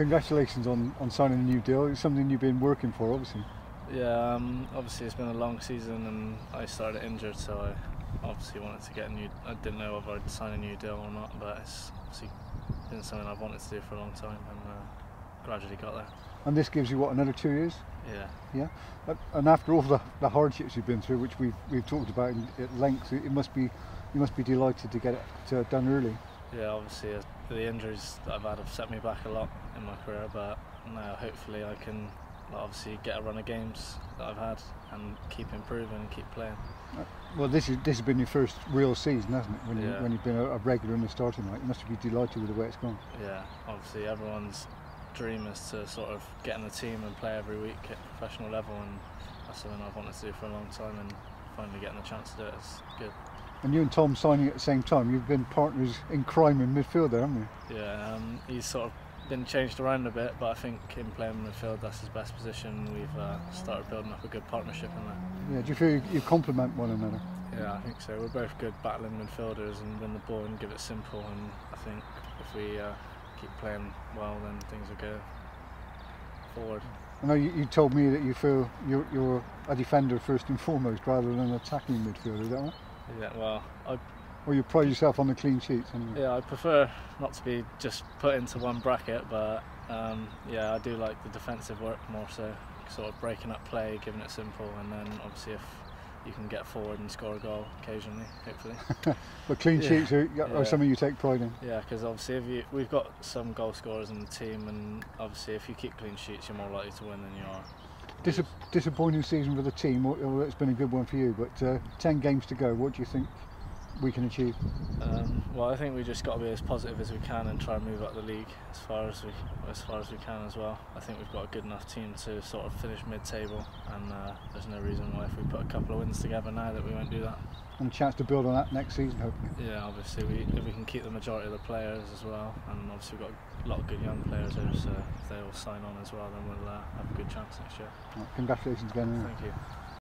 congratulations on, on signing a new deal. It's something you've been working for, obviously. Yeah, um, obviously it's been a long season and I started injured, so I obviously wanted to get a new. I didn't know whether I'd sign a new deal or not, but it's obviously been something I've wanted to do for a long time and uh, gradually got there. And this gives you what another two years? Yeah. Yeah. And after all the, the hardships you've been through, which we've we've talked about in, at length, it must be you must be delighted to get it uh, done early. Yeah, obviously uh, the injuries that I've had have set me back a lot in my career, but now hopefully I can like, obviously get a run of games that I've had and keep improving and keep playing. Well, this is this has been your first real season, hasn't it? When you when you've been a, a regular in the starting line, you must be delighted with the way it's gone. Yeah, obviously everyone's dream is to sort of get in the team and play every week at professional level, and that's something I've wanted to do for a long time, and finally getting the chance to do it is good. And you and Tom signing at the same time, you've been partners in crime in midfield there, haven't you? Yeah, um, he's sort of been changed around a bit, but I think him playing midfield that's his best position. We've uh, started building up a good partnership in that. Yeah. Do you feel you, you complement one another? Yeah, I think so. We're both good battling midfielders and win the ball and give it simple. And I think if we uh, keep playing well, then things will go forward. I know you, you told me that you feel you're, you're a defender first and foremost rather than an attacking midfielder, is that right? Yeah, well, I Or you pride yourself on the clean sheets? Anyway? yeah I prefer not to be just put into one bracket, but um, yeah, I do like the defensive work more so, sort of breaking up play, giving it simple, and then obviously if you can get forward and score a goal occasionally, hopefully. But clean Yeah. sheets are, are Yeah. something you take pride in. Yeah, because obviously if you, we've got some goal scorers in the team, and obviously if you keep clean sheets, you're more likely to win than you are. Dis- disappointing season for the team, it's been a good one for you. But uh, ten games to go. What do you think we can achieve? Um, well, I think we just got to be as positive as we can and try and move up the league as far as we as far as we can as well. I think we've got a good enough team to sort of finish mid-table, and uh, there's no reason why if we put a couple of wins together now that we won't do that. And a chance to build on that next season, hopefully. Yeah, obviously we if we can keep the majority of the players as well, and obviously we've got a lot of good young players here, so if they all sign on as well, then we'll uh, have a good chance next year. Right, congratulations again. Thank you.